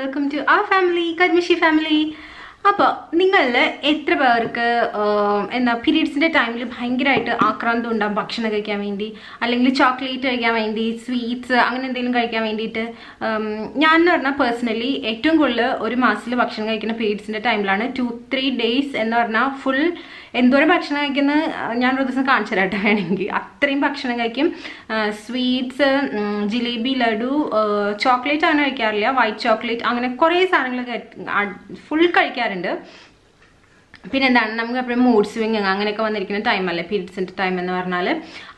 welcome to our family, Kadmishi family. അപ്പോൾ നിങ്ങളിൽ എത്ര പേർക്ക് എന്താ പീരീഡ്സിന്റെ ടൈമിൽ ഭയങ്കരമായിട്ട് ആക്രാന്തം ഉണ്ടാകും ഭക്ഷണം കഴിക്കാൻ വേണ്ടി? അല്ലെങ്കിൽ ചോക്ലേറ്റ് കഴിക്കാൻ വേണ്ടി സ്വീറ്റ്സ് അങ്ങനെ എന്തെങ്കിലും കഴിക്കാൻ വേണ്ടിയിട്ട്? ഞാൻ എന്ന് പറഞ്ഞാൽ പേഴ്സണലി ഏറ്റവും കൂടുതൽ ഒരു മാസത്തിൽ ഭക്ഷണം കഴിക്കുന്ന പീരീഡ്സിന്റെ ടൈമിലാണ് ടു ത്രീ ഡേയ്സ് എന്ന് പറഞ്ഞാൽ ഫുൾ എന്തോരം ഭക്ഷണം കഴിക്കുന്ന ഞാൻ ഒരു ദിവസം കാണിച്ചു തരാട്ടെ വേണമെങ്കിൽ. അത്രയും ഭക്ഷണം കഴിക്കും. സ്വീറ്റ്സ് ജിലേബി ലഡു ചോക്ലേറ്റ് അങ്ങനെ കഴിക്കാറില്ല. വൈറ്റ് ചോക്ലേറ്റ് അങ്ങനെ കുറേ സാധനങ്ങൾ ഫുൾ കഴിക്കാറുണ്ട് പിന്നെ എന്താണ് നമുക്ക് എപ്പോഴും മൂഡ് സ്വിങ് അങ്ങനെയൊക്കെ വന്നിരിക്കുന്ന ടൈമല്ലേ പീരീഡ്സിന്റെ ടൈം എന്ന് പറഞ്ഞാൽ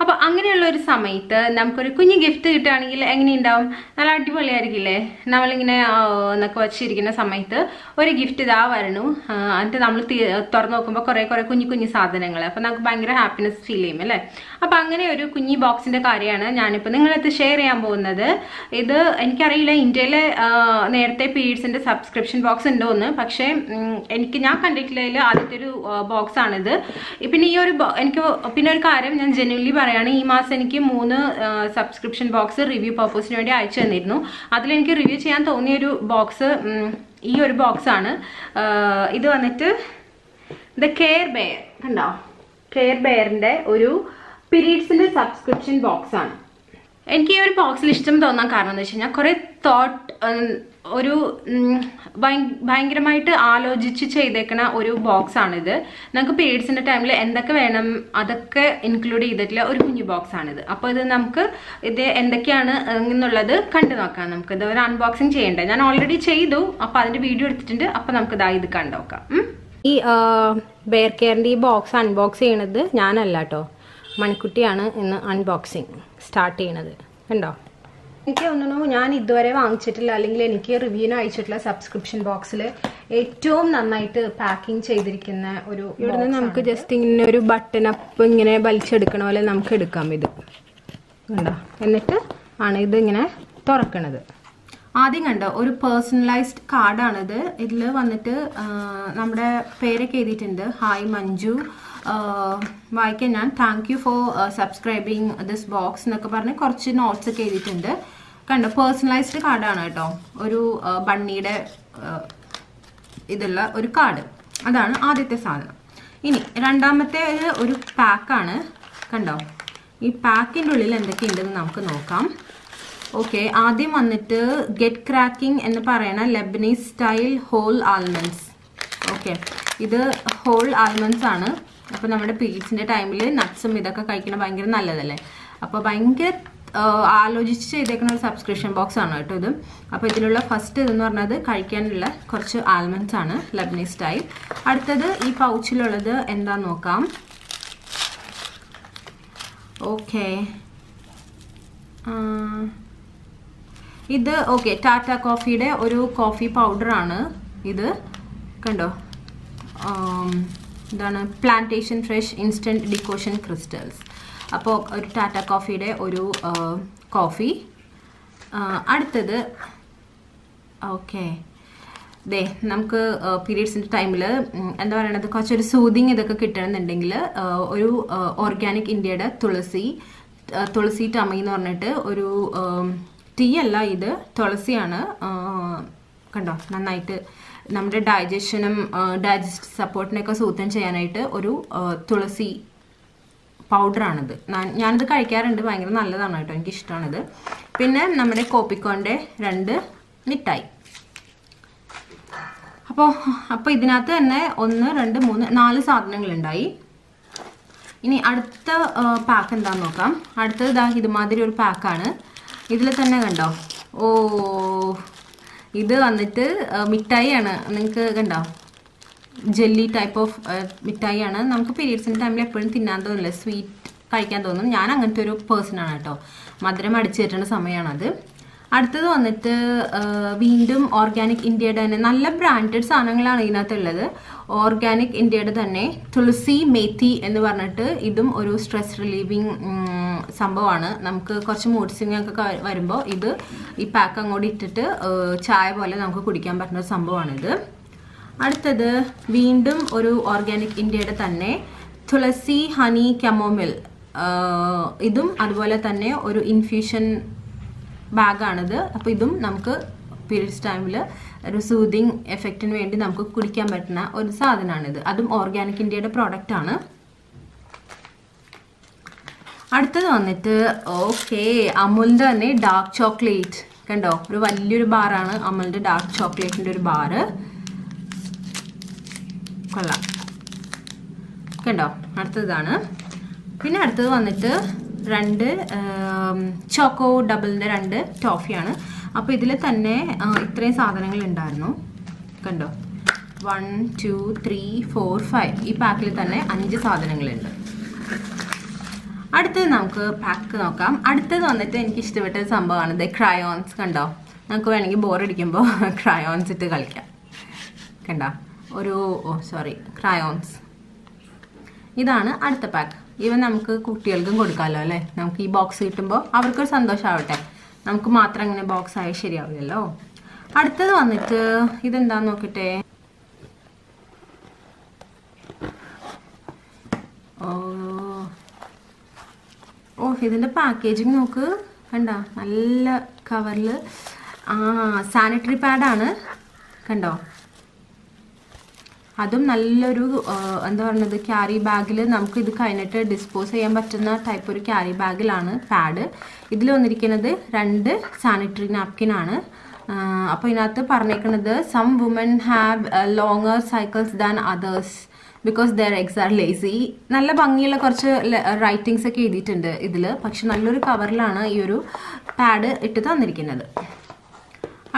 അപ്പോൾ അങ്ങനെയുള്ള ഒരു സമയത്ത് നമുക്കൊരു കുഞ്ഞു ഗിഫ്റ്റ് കിട്ടുകയാണെങ്കിൽ എങ്ങനെയുണ്ടാവും? നല്ല അടിപൊളിയായിരിക്കില്ലേ? നമ്മളിങ്ങനെ എന്നൊക്കെ വെച്ചിരിക്കുന്ന സമയത്ത് ഒരു ഗിഫ്റ്റ് ഇതാ വരണു. എന്നിട്ട് നമ്മൾ തുറന്നു നോക്കുമ്പോൾ കുറേ കുറേ കുഞ്ഞു കുഞ്ഞു സാധനങ്ങൾ അപ്പോൾ നമുക്ക് ഭയങ്കര ഹാപ്പിനെസ് ഫീൽ ചെയ്യും അല്ലേ? അപ്പോൾ അങ്ങനെ ഒരു കുഞ്ഞി ബോക്സിന്റെ കാര്യമാണ് ഞാനിപ്പോൾ നിങ്ങളത് ഷെയർ ചെയ്യാൻ പോകുന്നത്. ഇത് എനിക്കറിയില്ല ഇന്ത്യയിലെ നേരത്തെ പീരീഡ്സിന്റെ സബ്സ്ക്രിപ്ഷൻ ബോക്സ് ഉണ്ടോ എന്ന് പക്ഷേ എനിക്ക് ഞാൻ കണ്ടിട്ടില്ല ആദ്യത്തെ ഒരു ബോക്സ് ആണിത്. പിന്നെ ഈ ഒരു എനിക്ക് പിന്നെ ഒരു കാര്യം ഞാൻ ജെന്യൂൻലി പറയാണ്. ഈ മാസം എനിക്ക് മൂന്ന് സബ്സ്ക്രിപ്ഷൻ ബോക്സ് റിവ്യൂ പർപ്പസിന് വേണ്ടി അയച്ചു തന്നിരുന്നു. അതിലെനിക്ക് റിവ്യൂ ചെയ്യാൻ തോന്നിയ ഒരു ബോക്സ് ഈ ഒരു ബോക്സ് ആണ്. ഇത് വന്നിട്ട് ദ കെയർ ബെയർ കണ്ടോ? കെയർ ബെയറിന്റെ ഒരു പിരീഡ്സിന്റെ സബ്സ്ക്രിപ്ഷൻ ബോക്സ് ആണ്. എനിക്ക് ഈ ഒരു ബോക്സിൽ ഇഷ്ടം തോന്നാൻ കാരണം എന്ന് വെച്ച് കഴിഞ്ഞാൽ കുറേ തോട്ട് ഒരു ഭയങ്കരമായിട്ട് ആലോചിച്ച് ചെയ്തേക്കണ ഒരു ബോക്സ് ആണിത് നമുക്ക് പീരീഡ്സിന്റെ ടൈമിൽ എന്തൊക്കെ വേണം അതൊക്കെ ഇൻക്ലൂഡ് ചെയ്തിട്ടുള്ള ഒരു കുഞ്ഞു ബോക്സ് ആണിത് അപ്പോൾ ഇത് നമുക്ക് ഇത് എന്തൊക്കെയാണ് എന്നുള്ളത് കണ്ടു നോക്കാം നമുക്ക്. ഇത് ഒരു അൺബോക്സിങ് ചെയ്യണ്ടേ? ഞാൻ ഓൾറെഡി ചെയ്തു. അപ്പോൾ അതിന്റെ വീഡിയോ എടുത്തിട്ടുണ്ട്. അപ്പോൾ നമുക്ക് ഇതാ ഇത് കണ്ടു നോക്കാം. ഈ ബെയർ കെയറിന്റെ ഈ ബോക്സ് അൺബോക്സ് ചെയ്യണത് ഞാനല്ല കേട്ടോ മണിക്കുട്ടിയാണ് ഇന്ന് അൺബോക്സിങ് സ്റ്റാർട്ട് ചെയ്യണത്. കണ്ടോ? എനിക്ക് തോന്നുന്നു ഞാൻ ഇതുവരെ വാങ്ങിച്ചിട്ടില്ല. അല്ലെങ്കിൽ എനിക്ക് റിവ്യൂവിന് അയച്ചിട്ടുള്ള സബ്സ്ക്രിപ്ഷൻ ബോക്സിൽ ഏറ്റവും നന്നായിട്ട് പാക്കിംഗ് ചെയ്തിരിക്കുന്ന ഒരു ഇവിടുന്ന് നമുക്ക് ജസ്റ്റ് ഇങ്ങനെ ഒരു ബട്ടൺ അപ്പ് ഇങ്ങനെ വലിച്ചെടുക്കണ പോലെ നമുക്ക് എടുക്കാം ഇത്. കണ്ടോ? എന്നിട്ട് ആണ് ഇത് ഇങ്ങനെ തുറക്കണത്. ആദ്യം കണ്ട ഒരു പേഴ്സണലൈസ്ഡ് കാർഡാണിത് ഇതിൽ വന്നിട്ട് നമ്മുടെ പേരൊക്കെ എഴുതിയിട്ടുണ്ട്. ഹായ് മഞ്ജു. വായിക്കാൻ ഞാൻ thank you for subscribing this box എന്നൊക്കെ പറഞ്ഞ് കുറച്ച് നോട്ട്സ് ഒക്കെ എഴുതിയിട്ടുണ്ട്. കണ്ടോ പേഴ്സണലൈസ്ഡ് കാർഡാണ് കേട്ടോ. ഒരു ബണ്ണിയുടെ ഇതുള്ള ഒരു കാർഡ് അതാണ് ആദ്യത്തെ സാധനം. ഇനി രണ്ടാമത്തെ ഒരു പാക്കാണ് കണ്ടോ ഈ പാക്കിന്റെ ഉള്ളിൽ എന്തൊക്കെയുണ്ടെന്ന് നമുക്ക് നോക്കാം. ഓക്കെ ആദ്യം വന്നിട്ട് ഗെറ്റ് ക്രാക്കിംഗ് എന്ന് പറയണ Lebanese style whole almonds okay ഇത് ഹോൾ ആൽമണ്ട്സ് ആണ്. അപ്പോൾ നമ്മുടെ പീരീഡ്സിന്റെ ടൈമിൽ നട്ട്സും ഇതൊക്കെ കഴിക്കണ ഭയങ്കര നല്ലതല്ലേ? അപ്പോൾ ഭയങ്കര ആലോചിച്ച് ചെയ്തേക്കുന്ന ഒരു സബ്സ്ക്രിപ്ഷൻ ബോക്സ് ആണ് കേട്ടോ ഇത്. അപ്പോൾ ഇതിലുള്ള ഫസ്റ്റ് ഇതെന്ന് പറഞ്ഞത് കഴിക്കാനുള്ള കുറച്ച് ആൽമണ്ട്സ് ആണ് ലബ്നീസ് സ്റ്റൈൽ അടുത്തത് ഈ പൗച്ചിലുള്ളത് എന്താ നോക്കാം? ഓക്കെ ഇത് ഓക്കെ ടാറ്റ കോഫിയുടെ ഒരു കോഫി പൗഡറാണ് ഇത്. കണ്ടോ? ഇതാണ് plantation fresh instant decoction crystals അപ്പോൾ ഒരു ടാറ്റ കോഫിയുടെ ഒരു കോഫി അടുത്തത് ഓക്കെ ദേ നമുക്ക് പീരീഡ്സിന്റെ ടൈമിൽ എന്താ പറയണത്? കുറച്ചൊരു സൂതിങ് ഇതൊക്കെ കിട്ടണമെന്നുണ്ടെങ്കിൽ ഒരു ഓർഗാനിക് ഇന്ത്യയുടെ തുളസി തുളസി ടമി എന്ന് പറഞ്ഞിട്ട് ഒരു ടീ അല്ല ഇത്. തുളസിയാണ്. കണ്ടോ? നന്നായിട്ട് നമ്മുടെ ഡൈജഷനും ഡൈജസ്റ്റ് സപ്പോർട്ടിനൊക്കെ സൂത്രം ചെയ്യാനായിട്ട് ഒരു തുളസി പൗഡറാണിത് ഞാനിത് കഴിക്കാറുണ്ട്. ഭയങ്കര നല്ലതാണ് കേട്ടോ. എനിക്ക് ഇഷ്ടമാണിത് പിന്നെ നമ്മുടെ കോപ്പിക്കോന്റെ രണ്ട് മിഠായി. അപ്പോൾ അപ്പോൾ ഇതിനകത്ത് തന്നെ ഒന്ന് രണ്ട് മൂന്ന് നാല് സാധനങ്ങളുണ്ടായി. ഇനി അടുത്ത പാക്ക് എന്താണെന്ന് നോക്കാം. അടുത്തത് ഇതാ ഇതുമാതിരി ഒരു പാക്കാണ് ഇതിൽ തന്നെ കണ്ടോ? ഓ ഇത് വന്നിട്ട് മിഠായിയാണ്. നിങ്ങൾക്ക് കണ്ടോ? ജെല്ലി ടൈപ്പ് ഓഫ് മിഠായിയാണ്. നമുക്ക് പീരീഡ്സിന്റെ ടൈമിൽ എപ്പോഴും തിന്നാൻ തോന്നില്ല. സ്വീറ്റ് കഴിക്കാൻ തോന്നും. ഞാൻ അങ്ങനത്തെ ഒരു പേഴ്സൺ ആണ് കേട്ടോ. മധുരം അടിച്ചു കയറ്റേണ്ട സമയമാണത് അടുത്തത് വന്നിട്ട് വീണ്ടും ഓർഗാനിക് ഇന്ത്യയുടെ തന്നെ നല്ല ബ്രാൻഡഡ് സാധനങ്ങളാണ് ഇതിനകത്തുള്ളത്. ഓർഗാനിക് ഇന്ത്യയുടെ തന്നെ തുളസി മേത്തി എന്ന് പറഞ്ഞിട്ട് ഇതും ഒരു സ്ട്രെസ് റിലീവിങ് സംഭവമാണ്. നമുക്ക് കുറച്ച് മൂഡ് സ്വിങ്ങൊക്കെ വരുമ്പോൾ ഇത് ഈ പാക്ക് അങ്ങോട്ട് ഇട്ടിട്ട് ചായ പോലെ നമുക്ക് കുടിക്കാൻ പറ്റുന്ന ഒരു സംഭവമാണിത്. അടുത്തത് വീണ്ടും ഒരു ഓർഗാനിക് ഇന്ത്യയുടെ തന്നെ തുളസി ഹണി കമോമിൽ ഇതും അതുപോലെ തന്നെ ഒരു ഇൻഫ്യൂഷൻ ബാഗാണിത് അപ്പോൾ ഇതും നമുക്ക് പീരീഡ്സ് ടൈമിൽ ഒരു സൂതിങ് എഫക്റ്റിന് വേണ്ടി നമുക്ക് കുടിക്കാൻ പറ്റുന്ന ഒരു സാധനമാണിത് അതും ഓർഗാനിക് ഇന്ത്യയുടെ പ്രോഡക്റ്റ് ആണ്. അടുത്തത് വന്നിട്ട് ഓക്കെ അമുലിന്റെ തന്നെ ഡാർക്ക് ചോക്ലേറ്റ് കണ്ടോ? ഒരു വലിയൊരു ബാറാണ് അമുലിന്റെ ഡാർക്ക് ചോക്ലേറ്റിന്റെ ഒരു ബാറ്. കൊള്ളാം. കണ്ടോ? അടുത്തതാണ്. പിന്നെ അടുത്തത് വന്നിട്ട് രണ്ട് ചോക്കോ ഡബിളിന്റെ രണ്ട് ടോഫിയാണ് അപ്പോൾ ഇതിൽ തന്നെ ഇത്രയും സാധനങ്ങൾ ഉണ്ടായിരുന്നു കണ്ടോ? One two three four five ഈ പാക്കിൽ തന്നെ അഞ്ച് സാധനങ്ങളുണ്ട്. അടുത്തത് നമുക്ക് പാക്ക് നോക്കാം. അടുത്തത് വന്നിട്ട് എനിക്ക് ഇഷ്ടപ്പെട്ട സംഭവമാണ്. ഇത് ക്രയോൺസ് കണ്ടോ? നമുക്ക് വേണമെങ്കിൽ ബോറടിക്കുമ്പോൾ ക്രയോൺസ് ഇട്ട് കളിക്കാം. കണ്ടോ? ഒരു ഓ സോറി ക്രയോൺസ് ഇതാണ് അടുത്ത പാക്ക് ഇവ നമുക്ക് കുട്ടികൾക്കും കൊടുക്കാമല്ലോ അല്ലേ? നമുക്ക് ഈ ബോക്സ് കിട്ടുമ്പോൾ അവർക്കൊരു സന്തോഷമാവട്ടെ. നമുക്ക് മാത്രം അങ്ങനെ ബോക്സ് ആയി ശരിയാവില്ലല്ലോ. അടുത്തത് വന്നിട്ട് ഇതെന്താന്ന് നോക്കട്ടെ? ഓ ഓ ഇതിന്റെ പാക്കേജിങ് നോക്ക്. കണ്ടോ? നല്ല കവറിൽ ആ സാനിറ്ററി പാഡാണ് കണ്ടോ? അതും നല്ലൊരു എന്താ പറയുന്നത് ക്യാരി ബാഗിൽ നമുക്ക് ഇത് കഴിഞ്ഞിട്ട് ഡിസ്പോസ് ചെയ്യാൻ പറ്റുന്ന ടൈപ്പ് ഒരു ക്യാരി ബാഗിലാണ് പാഡ് ഇതിൽ വന്നിരിക്കുന്നത് രണ്ട് സാനിറ്ററി നാപ്കിൻ ആണ്. അപ്പോൾ ഇതിനകത്ത് പറഞ്ഞേക്കുന്നത് some women have longer cycles than others because their eggs are lazy നല്ല ഭംഗിയുള്ള കുറച്ച് റൈറ്റിങ്സ് ഒക്കെ എഴുതിയിട്ടുണ്ട് ഇതിൽ പക്ഷെ നല്ലൊരു കവറിലാണ് ഈ ഒരു പാഡ് ഇട്ട് തന്നിരിക്കുന്നത്.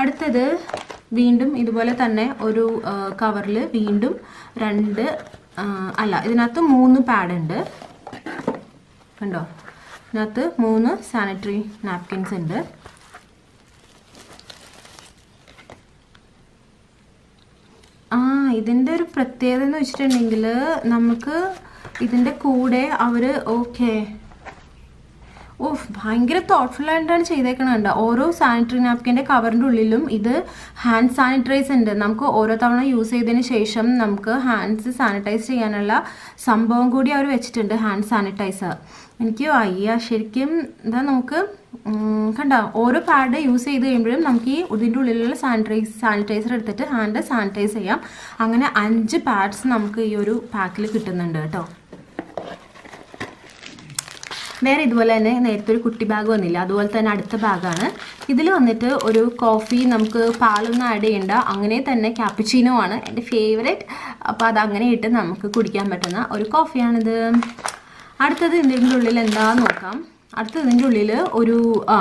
അടുത്തത് വീണ്ടും ഇതുപോലെ തന്നെ ഒരു കവറിൽ വീണ്ടും രണ്ട് അല്ല ഇതിനകത്ത് മൂന്ന് പാഡ് ഉണ്ട്. കണ്ടോ? ഇതിനകത്ത് മൂന്ന് സാനിറ്ററി നാപ്കിൻസ് ഉണ്ട് ആ ഇതിന്റെ ഒരു പ്രത്യേകത എന്ന് വെച്ചിട്ടുണ്ടെങ്കിൽ നമുക്ക് ഇതിന്റെ കൂടെ അവർ ഓക്കെ ഭയങ്കര തോട്ട്ഫുൾ ആയിട്ടാണ് ചെയ്തേക്കണുണ്ട് ഓരോ സാനിറ്ററി നാപ്കിന്റെ കവറിന്റെ ഉള്ളിലും ഇത് ഹാൻഡ് സാനിറ്റൈസ് ഉണ്ട്. നമുക്ക് ഓരോ തവണ യൂസ് ചെയ്തതിന് ശേഷം നമുക്ക് ഹാൻഡ്സ് സാനിറ്റൈസ് ചെയ്യാനുള്ള സംഭവം കൂടി അവർ വെച്ചിട്ടുണ്ട് ഹാൻഡ് സാനിറ്റൈസർ എനിക്ക് അയ്യ ശരിക്കും എന്താ നമുക്ക് കണ്ടോ? ഓരോ പാഡ് യൂസ് ചെയ്ത് കഴിയുമ്പോഴും നമുക്ക് ഈ ഇതിന്റെ ഉള്ളിലുള്ള സാനിറ്റൈസ് സാനിറ്റൈസർ എടുത്തിട്ട് ഹാൻഡ് സാനിറ്റൈസ് ചെയ്യാം. അങ്ങനെ അഞ്ച് പാഡ്സ് നമുക്ക് ഈ ഒരു പാക്കിൽ കിട്ടുന്നുണ്ട് കേട്ടോ. വേറെ ഇതുപോലെ തന്നെ നേരത്തെ ഒരു കുട്ടി ബാഗ് വന്നില്ല. അതുപോലെ തന്നെ അടുത്ത ബാഗാണ് ഇതിൽ വന്നിട്ട് ഒരു കോഫി നമുക്ക് പാലൊന്നും ആഡ് ചെയ്യണ്ട. അങ്ങനെ തന്നെ ക്യാപ്പച്ചീനോ ആണ്. എന്റെ ഫേവറേറ്റ് അപ്പോൾ അത് അങ്ങനെ ഇട്ട് നമുക്ക് കുടിക്കാൻ പറ്റുന്ന ഒരു കോഫിയാണിത് അടുത്തത് ഇതിന്റെ ഉള്ളിൽ എന്താന്ന് നോക്കാം. അടുത്തത് ഇതിന്റെ ഉള്ളിൽ ഒരു ആ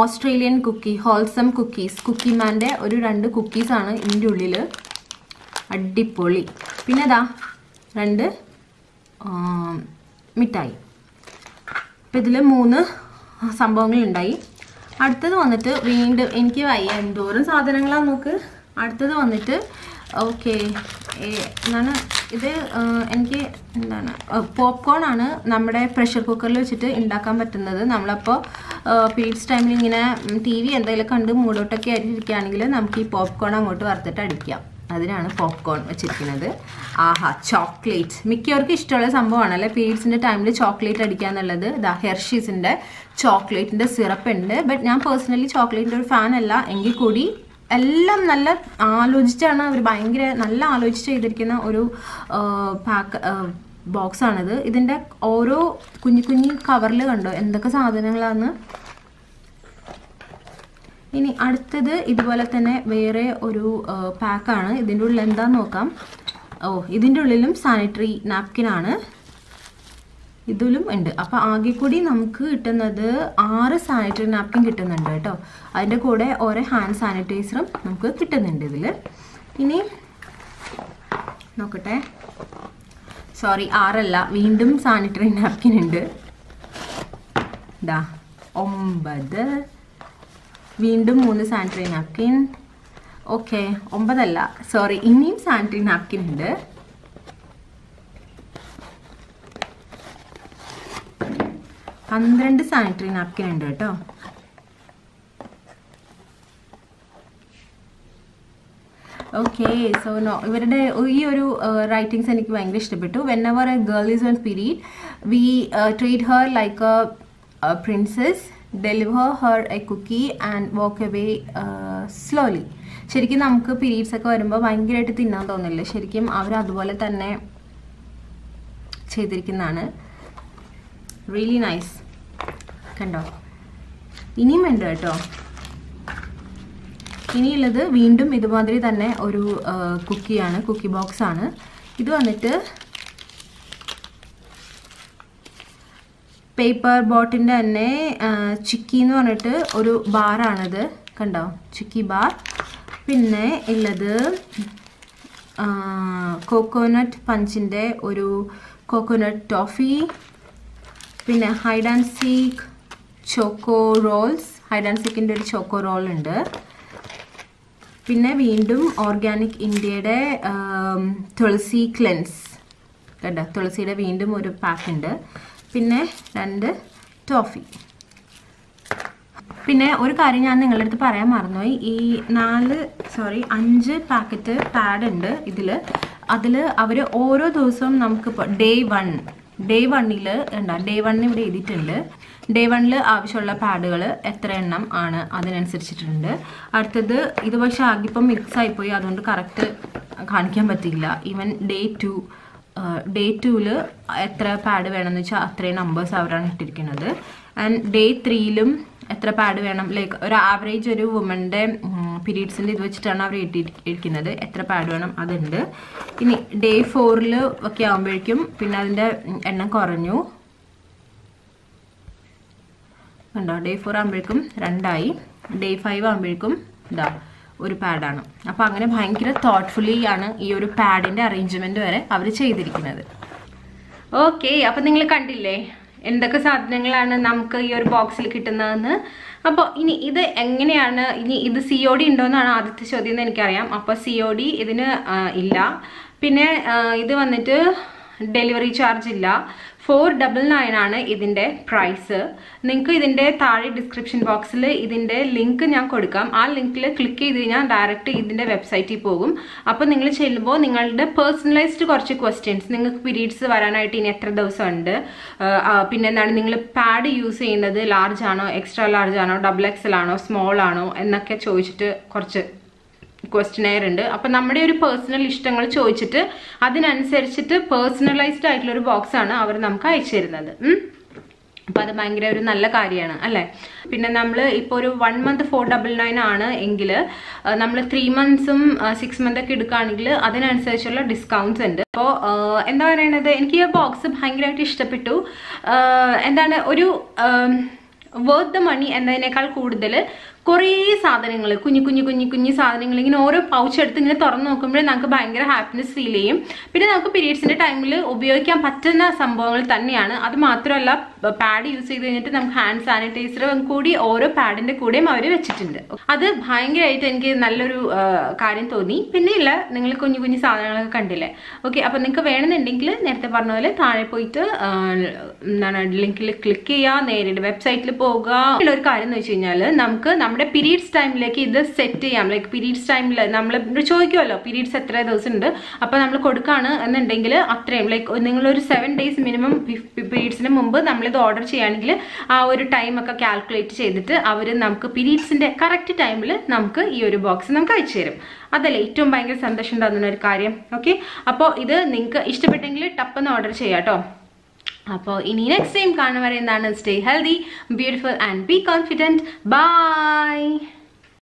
ഓസ്ട്രേലിയൻ കുക്കി ഹോൾസം കുക്കീസ് കുക്കിമാന്റെ ഒരു രണ്ട് കുക്കീസാണ് ഇതിന്റെ ഉള്ളിൽ അടിപൊളി. പിന്നെ ഇതാ രണ്ട് മിഠായി. അപ്പം ഇതിൽ മൂന്ന് സംഭവങ്ങളുണ്ടായി. അടുത്തത് വന്നിട്ട് വീണ്ടും എനിക്ക് വയ്യ. എന്തോരം സാധനങ്ങളാണ് നോക്ക്. അടുത്തത് വന്നിട്ട് ഓക്കെ എന്താണ് ഇത്? എനിക്ക് എന്താണ്? പോപ്കോൺ ആണ് നമ്മുടെ പ്രഷർ കുക്കറിൽ വെച്ചിട്ട് ഉണ്ടാക്കാൻ പറ്റുന്നത്. നമ്മളപ്പോൾ പീരീഡ്സ് ടൈമിൽ ഇങ്ങനെ ടി വി എന്തെങ്കിലും കണ്ട് മൂടോട്ടൊക്കെ ആയിരിക്കുകയാണെങ്കിൽ നമുക്ക് ഈ പോപ്കോൺ അങ്ങോട്ട് വറുത്തിട്ട് അടിക്കാം. അതിനാണ് പോപ്കോൺ വെച്ചിരിക്കുന്നത്. ആഹാ ചോക്ലേറ്റ് മിക്കവർക്കും ഇഷ്ടമുള്ള സംഭവമാണല്ലേ? പീരീഡ്സിന്റെ ടൈമിൽ ചോക്ലേറ്റ് അടിക്കുക എന്നുള്ളത് ദാ ഹെർഷീസിന്റെ ചോക്ലേറ്റിന്റെ സിറപ്പ് ഉണ്ട് ബട്ട് ഞാൻ പേഴ്സണലി ചോക്ലേറ്റിന്റെ ഒരു ഫാൻ അല്ല എങ്കിൽ കൂടി എല്ലാം നല്ല ആലോചിച്ചാണ് അവർ ഭയങ്കര നല്ല ആലോചിച്ച് ചെയ്തിരിക്കുന്ന ഒരു പാക്ക് ബോക്സാണിത് ഇതിന്റെ ഓരോ കുഞ്ഞു കുഞ്ഞു കവറിൽ കണ്ടോ? എന്തൊക്കെ സാധനങ്ങളാണ് ഇനി അടുത്തത് ഇതുപോലെ തന്നെ വേറെ ഒരു പാക്കാണ്. ഇതിന്റെ ഉള്ളിൽ എന്താന്ന് നോക്കാം. ഓ ഇതിന്റെ ഉള്ളിലും സാനിറ്ററി നാപ്കിൻ ആണ്. ഇതിലും ഉണ്ട്. അപ്പോൾ ആകെ കൂടി നമുക്ക് കിട്ടുന്നത് ആറ് സാനിറ്ററി നാപ്കിൻ കിട്ടുന്നുണ്ട് കേട്ടോ. അതിന്റെ കൂടെ ഓരോ ഹാൻഡ് സാനിറ്റൈസറും നമുക്ക് കിട്ടുന്നുണ്ട് ഇതിൽ ഇനി നോക്കട്ടെ. സോറി ആറല്ല. വീണ്ടും സാനിറ്ററി നാപ്കിൻ ഉണ്ട്. ദാ ഒമ്പത് വീണ്ടും മൂന്ന് സാനിറ്ററി നാപ്കിൻ. ഓക്കെ ഒമ്പതല്ല. സോറി ഇനിയും സാനിറ്ററി നാപ്കിൻ ഉണ്ട്. പന്ത്രണ്ട് സാനിറ്ററി നാപ്കിൻ ഉണ്ട് കേട്ടോ. ഓക്കെ സോ നോ ഇവരുടെ ഈ ഒരു റൈറ്റിങ്സ് എനിക്ക് ഭയങ്കര ഇഷ്ടപ്പെട്ടു. When our a girl is on period we treat her like a princess deliver her a cookie and away uh, slowly ശരിക്കും നമുക്ക് പീരീഡ്സ് ഒക്കെ വരുമ്പോൾ ഭയങ്കരമായിട്ട് തിന്നാൻ തോന്നില്ല? ശരിക്കും അവർ അതുപോലെ തന്നെ ചെയ്തിരിക്കുന്നതാണ്. റിയലി നൈസ് കണ്ടോ? ഇനിയും ഉണ്ട് കേട്ടോ. ഇനിയുള്ളത് വീണ്ടും ഇതുമാതിരി തന്നെ ഒരു കുക്കിയാണ് കുക്കി ബോക്സ് ആണ്. ഇത് വന്നിട്ട് പേപ്പർ ബോട്ടിന്റെ തന്നെ ചിക്കി എന്ന് പറഞ്ഞിട്ട് ഒരു ബാറാണിത് കണ്ടോ? ചിക്കി ബാർ പിന്നെ ഉള്ളത് കോക്കോനട്ട് പഞ്ചിന്റെ ഒരു കോക്കോനട്ട് ടോഫി പിന്നെ hide and seek choco rolls hide and സീക്കിന്റെ ഒരു ചോക്കോ റോൾ ഉണ്ട്. പിന്നെ വീണ്ടും ഓർഗാനിക് ഇന്ത്യയുടെ തുളസി ക്ലെൻസ് കേട്ടോ തുളസിയുടെ വീണ്ടും ഒരു പാക്ക് ഉണ്ട്. പിന്നെ രണ്ട് ടോഫി പിന്നെ ഒരു കാര്യം ഞാൻ നിങ്ങളുടെ അടുത്ത് പറയാൻ മറന്നുപോയി. ഈ നാല് സോറി അഞ്ച് പാക്കറ്റ് പാഡ് ഉണ്ട് ഇതിൽ അതിൽ അവർ ഓരോ ദിവസവും നമുക്കിപ്പോൾ ഡേ വൺ ഡേ വണ്ണിൽ ഉണ്ടാ ഡേ വണ്ണിൽ ഇവിടെ എഴുതിയിട്ടുണ്ട്. ഡേ വണ്ണിൽ ആവശ്യമുള്ള പാഡുകൾ എത്ര എണ്ണം ആണ് അതിനനുസരിച്ചിട്ടുണ്ട്. അടുത്തത് ഇത് പക്ഷേ ആകിപ്പം മിക്സ് ആയിപ്പോയി. അതുകൊണ്ട് കറക്റ്റ് കാണിക്കാൻ പറ്റില്ല ഈവൻ ഡേ ടു ഡേ ടൂവിൽ എത്ര പാഡ് വേണമെന്ന് വെച്ചാൽ അത്രയും നമ്പേഴ്സ് അവരാണ് ഇട്ടിരിക്കുന്നത്. ആൻഡ് ഡേ ത്രീയിലും എത്ര പാഡ് വേണം? ലൈക്ക് ഒരു ആവറേജ് ഒരു വുമന്റെ പീരീഡ്സിന്റെ ഇത് വെച്ചിട്ടാണ് അവർ ഇട്ടിരിക്കുന്നത് എത്ര പാഡ് വേണം? അതുണ്ട്. ഇനി ഡേ ഫോറിൽ ഒക്കെ ആകുമ്പോഴേക്കും പിന്നെ അതിന്റെ എണ്ണം കുറഞ്ഞു. കണ്ടോ? ഡേ ഫോർ ആകുമ്പോഴേക്കും രണ്ടായി. ഡേ ഫൈവ് ആകുമ്പോഴേക്കും ഇതാ. ഒരു പാഡാണ്. അപ്പോൾ അങ്ങനെ ഭയങ്കര തോട്ട്ഫുള്ളി ആണ് ഈ ഒരു പാഡിന്റെ അറേഞ്ച്മെന്റ് വരെ അവർ ചെയ്തിരിക്കുന്നത്. ഓക്കെ അപ്പം നിങ്ങൾ കണ്ടില്ലേ? എന്തൊക്കെ സാധനങ്ങളാണ് നമുക്ക് ഈ ഒരു ബോക്സിൽ കിട്ടുന്നതെന്ന്? അപ്പോൾ ഇനി ഇത് എങ്ങനെയാണ് ഇനി ഇത് സി ഒ ഡി ഉണ്ടോയെന്നാണ് ആദ്യത്തെ ചോദ്യം എന്ന് എനിക്കറിയാം. അപ്പോൾ സി ഒ ഡി ഇതിന് ഇല്ല. പിന്നെ ഇത് വന്നിട്ട് ഡെലിവറി ചാർജ് ഇല്ല. ഫോർ ഡബിൾ നയൻ ആണ് ഇതിന്റെ പ്രൈസ്. നിങ്ങൾക്ക് ഇതിന്റെ താഴെ ഡിസ്ക്രിപ്ഷൻ ബോക്സിൽ ഇതിന്റെ ലിങ്ക് ഞാൻ കൊടുക്കാം. ആ ലിങ്കിൽ ക്ലിക്ക് ചെയ്ത് കഴിഞ്ഞാൽ ഡയറക്റ്റ് ഇതിന്റെ വെബ്സൈറ്റിൽ പോകും. അപ്പോൾ നിങ്ങൾ ചെല്ലുമ്പോൾ നിങ്ങളുടെ പേഴ്സണലൈസ്ഡ് കുറച്ച് ക്വസ്റ്റ്യൻസ് നിങ്ങൾക്ക് പീരീഡ്സ് വരാനായിട്ട് ഇനി എത്ര ദിവസം ഉണ്ട് പിന്നെ എന്താണ് നിങ്ങൾ പാഡ് യൂസ് ചെയ്യുന്നത് ലാർജ് ആണോ എക്സ്ട്രാ ലാർജ് ആണോ ഡബിൾ എക്സൽ ആണോ സ്മോൾ ആണോ എന്നൊക്കെ ചോദിച്ചിട്ട് കുറച്ച് ക്വസ്റ്റനെയർ ഉണ്ട്. അപ്പം നമ്മുടെ ഒരു പേഴ്സണൽ ഇഷ്ടങ്ങൾ ചോദിച്ചിട്ട് അതിനനുസരിച്ചിട്ട് പേഴ്സണലൈസ്ഡ് ആയിട്ടുള്ള ഒരു ബോക്സ് ആണ് അവർ നമുക്ക് അയച്ചു തരുന്നത്. അപ്പം അത് ഭയങ്കര ഒരു നല്ല കാര്യമാണ് അല്ലേ? പിന്നെ നമ്മൾ ഇപ്പോൾ ഒരു one month four double nine ആണ് എങ്കിൽ നമ്മൾ ത്രീ മന്ത്സും സിക്സ് മന്ത് ഒക്കെ എടുക്കുകയാണെങ്കിൽ അതിനനുസരിച്ചുള്ള ഡിസ്കൗണ്ട്സ് ഉണ്ട്. അപ്പോൾ എന്താ പറയണത്? എനിക്ക് ഈ ബോക്സ് ഭയങ്കരമായിട്ട് ഇഷ്ടപ്പെട്ടു. എന്താണ് ഒരു വർത്ത് ദ മണി എന്നതിനേക്കാൾ കൂടുതൽ കുറേ സാധനങ്ങൾ കുഞ്ഞു കുഞ്ഞു കുഞ്ഞു കുഞ്ഞു സാധനങ്ങൾ ഇങ്ങനെ ഓരോ പൗച്ച് എടുത്ത് ഇങ്ങനെ തുറന്ന് നോക്കുമ്പോഴേ നമുക്ക് ഭയങ്കര ഹാപ്പിനെസ് ഫീൽ ചെയ്യും. പിന്നെ നമുക്ക് പീരീഡ്സിന്റെ ടൈമിൽ ഉപയോഗിക്കാൻ പറ്റുന്ന സംഭവങ്ങൾ തന്നെയാണ്. അത് മാത്രമല്ല പാഡ് യൂസ് ചെയ്ത് കഴിഞ്ഞിട്ട് നമുക്ക് ഹാൻഡ് സാനിറ്റൈസറും കൂടി ഓരോ പാഡിന്റെ കൂടെയും അവർ വെച്ചിട്ടുണ്ട്. അത് ഭയങ്കരമായിട്ട് എനിക്ക് നല്ലൊരു കാര്യം തോന്നി. പിന്നെ ഇല്ല നിങ്ങൾ കുഞ്ഞു കുഞ്ഞു സാധനങ്ങളൊക്കെ കണ്ടില്ലേ? ഓക്കെ അപ്പം നിങ്ങൾക്ക് വേണമെന്നുണ്ടെങ്കിൽ നേരത്തെ പറഞ്ഞ പോലെ താഴെ പോയിട്ട് എന്താണ് ലിങ്കിൽ ക്ലിക്ക് ചെയ്യുക നേരിട്ട് വെബ്സൈറ്റിൽ പോകുക ഉള്ള ഒരു കാര്യം എന്ന് വെച്ച് കഴിഞ്ഞാൽ നമുക്ക് നമ്മുടെ പീരീഡ്സ് ടൈമിലേക്ക് ഇത് സെറ്റ് ചെയ്യാം. ലൈക്ക് പീരീഡ്സ് ടൈമിൽ നമ്മൾ ചോദിക്കുമല്ലോ പീരീഡ്സ് എത്ര ദിവസം ഉണ്ട് അപ്പോൾ നമ്മൾ കൊടുക്കുകയാണ് എന്നുണ്ടെങ്കിൽ അത്രയും. ലൈക്ക് നിങ്ങളൊരു സെവൻ ഡേയ്സ് മിനിമം പീരീഡ്സിന് മുമ്പ് നമ്മളിത് ഓർഡർ ചെയ്യുകയാണെങ്കിൽ ആ ഒരു ടൈമൊക്കെ കാൽക്കുലേറ്റ് ചെയ്തിട്ട് അവർ നമുക്ക് പീരീഡ്സിന്റെ കറക്റ്റ് ടൈമിൽ നമുക്ക് ഈ ഒരു ബോക്സ് നമുക്ക് അയച്ചു തരും. അതല്ലേ ഏറ്റവും ഭയങ്കര സന്തോഷം ഉണ്ടാകുന്ന ഒരു കാര്യം. ഓക്കെ അപ്പോൾ ഇത് നിങ്ങൾക്ക് ഇഷ്ടപ്പെട്ടെങ്കിൽ ടപ്പെന്ന് ഓർഡർ ചെയ്യാം കേട്ടോ അപ്പോൾ ഇനി നെക്സ്റ്റ് ടൈം കാണുന്നവരെ എന്താണ്? Stay healthy beautiful and be confident bye